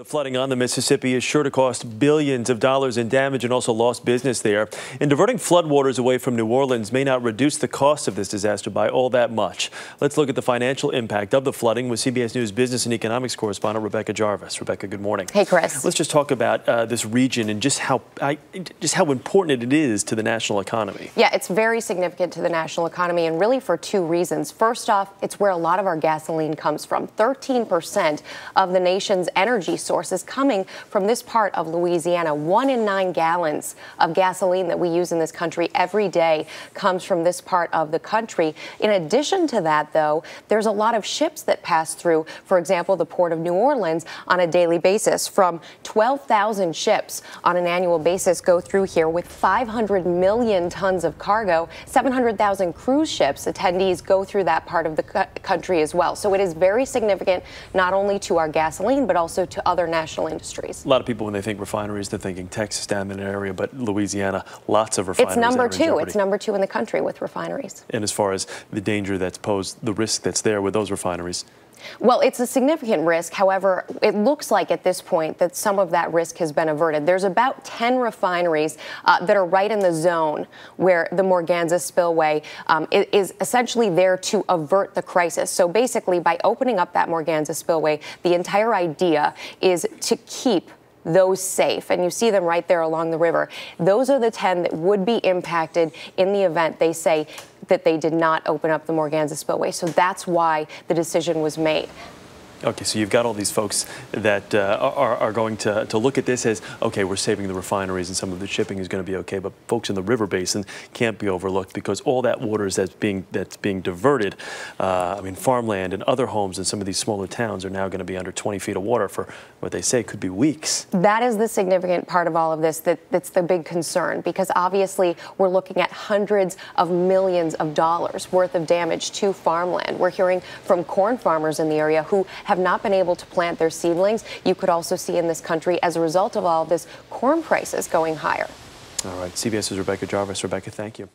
The flooding on the Mississippi is sure to cost billions of dollars in damage and also lost business there. And diverting floodwaters away from New Orleans may not reduce the cost of this disaster by all that much. Let's look at the financial impact of the flooding with CBS News business and economics correspondent Rebecca Jarvis. Rebecca, good morning. Hey, Chris. Let's just talk about uh, this region and just how I, just how important it is to the national economy. Yeah, it's very significant to the national economy, and really for two reasons. First off, it's where a lot of our gasoline comes from. 13 percent of the nation's energy sources coming from this part of Louisiana. One in nine gallons of gasoline that we use in this country every day comes from this part of the country. In addition to that, though, there's a lot of ships that pass through, for example, the port of New Orleans on a daily basis. From 12,000 ships on an annual basis go through here with 500 million tons of cargo. 700,000 cruise ships attendees go through that part of the country as well. So it is very significant not only to our gasoline, but also to other national national industries. A lot of people, when they think refineries, they're thinking Texas down in an area, but Louisiana, lots of refineries. It's number two. It's number two in the country with refineries. And as far as the danger that's posed, the risk that's there with those refineries, well, it's a significant risk. However, it looks like at this point that some of that risk has been averted. There's about 10 refineries uh, that are right in the zone where the Morganza spillway um, is essentially there to avert the crisis. So basically, by opening up that Morganza spillway, the entire idea is to keep those safe. And you see them right there along the river. Those are the 10 that would be impacted in the event they say that they did not open up the Morganza spillway. So that's why the decision was made. Okay, so you've got all these folks that uh, are, are going to, to look at this as, okay, we're saving the refineries and some of the shipping is going to be okay, but folks in the river basin can't be overlooked because all that water is that's being, that's being diverted. Uh, I mean, farmland and other homes in some of these smaller towns are now going to be under 20 feet of water for what they say could be weeks. That is the significant part of all of this that, that's the big concern because obviously we're looking at hundreds of millions of dollars worth of damage to farmland. We're hearing from corn farmers in the area who have not been able to plant their seedlings. You could also see in this country, as a result of all of this, corn prices going higher. All right. CBS's Rebecca Jarvis. Rebecca, thank you.